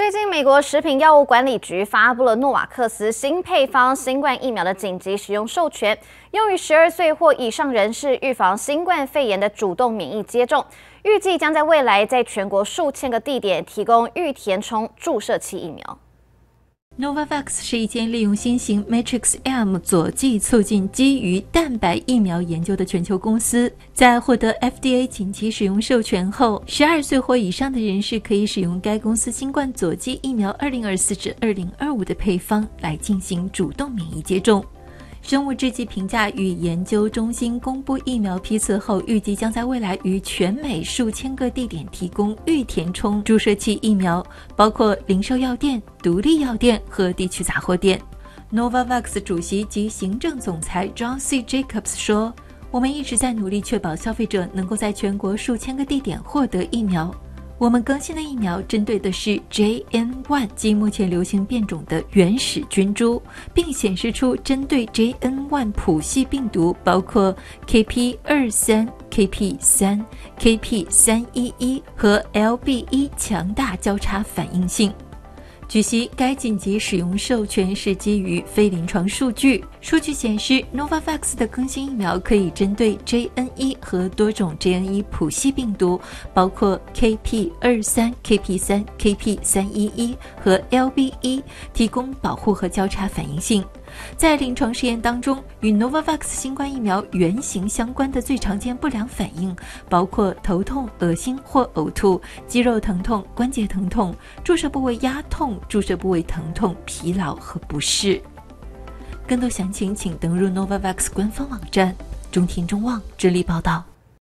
最近，美国食品药物管理局发布了诺瓦克斯新配方新冠疫苗的紧急使用授权，用于十二岁或以上人士预防新冠肺炎的主动免疫接种。预计将在未来在全国数千个地点提供预填充注射器疫苗。Novavax 是一间利用新型 Matrix-M 佐剂促进基于蛋白疫苗研究的全球公司。在获得 FDA 紧急使用授权后，十二岁或以上的人士可以使用该公司新冠佐剂疫苗2024至2025的配方来进行主动免疫接种。生物制剂评价与研究中心公布疫苗批次后，预计将在未来于全美数千个地点提供预填充注射器疫苗，包括零售药店、独立药店和地区杂货店。Novavax 主席及行政总裁 John C. Jacobs 说：“我们一直在努力确保消费者能够在全国数千个地点获得疫苗。”我们更新的疫苗针对的是 JN.1 及目前流行变种的原始菌株，并显示出针对 JN.1 普系病毒，包括 KP.23、KP.3、KP.311 和 LB.1 强大交叉反应性。据悉，该紧急使用授权是基于非临床数据。数据显示，Novavax 的更新疫苗可以针对 JN.1 和多种 JN.1 谱系病毒，包括 KP.23、KP.3、KP.311 和 LB.1，提供保护和交叉反应性。在临床试验当中，与 Novavax 新冠疫苗原型相关的最常见不良反应包括头痛、恶心或呕吐、肌肉疼痛、关节疼痛、注射部位压痛、注射部位疼痛、疲劳和不适。更多详情请登入 Novavax 官方网站。中听中望，致力报道。